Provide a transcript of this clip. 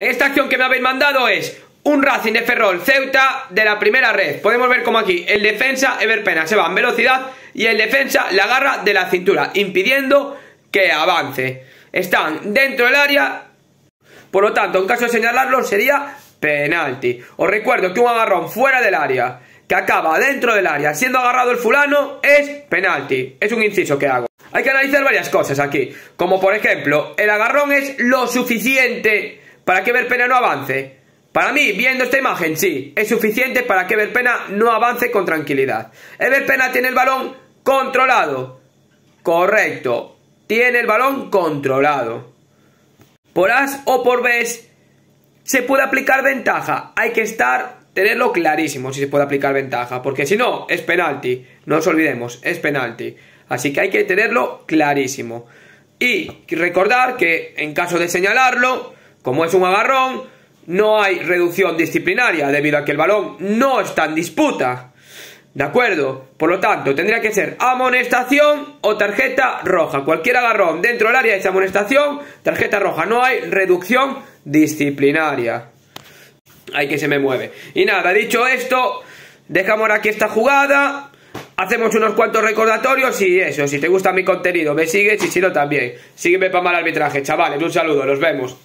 Esta acción que me habéis mandado es un Racing de Ferrol Ceuta de la primera red. Podemos ver como aquí el defensa Everpena se va en velocidad y el defensa la agarra de la cintura, impidiendo que avance. Están dentro del área, por lo tanto, en caso de señalarlo sería penalti. Os recuerdo que un agarrón fuera del área, que acaba dentro del área, siendo agarrado el fulano, es penalti. Es un inciso que hago. Hay que analizar varias cosas aquí, como por ejemplo, el agarrón es lo suficiente para que Verpena no avance. Para mí, viendo esta imagen, sí, es suficiente para que Verpena no avance con tranquilidad. Verpena tiene el balón controlado. Correcto, tiene el balón controlado. Por As o por B se puede aplicar ventaja. Hay que estar, tenerlo clarísimo si se puede aplicar ventaja, porque si no, es penalti. No os olvidemos, es penalti. Así que hay que tenerlo clarísimo. Y recordar que en caso de señalarlo, como es un agarrón, no hay reducción disciplinaria debido a que el balón no está en disputa. ¿De acuerdo? Por lo tanto, tendría que ser amonestación o tarjeta roja. Cualquier agarrón dentro del área es amonestación, tarjeta roja. No hay reducción disciplinaria. Hay que se me mueve. Y nada, dicho esto, dejamos aquí esta jugada. Hacemos unos cuantos recordatorios y eso, si te gusta mi contenido, me sigues y si no también. Sígueme para mal arbitraje, chavales. Un saludo, nos vemos.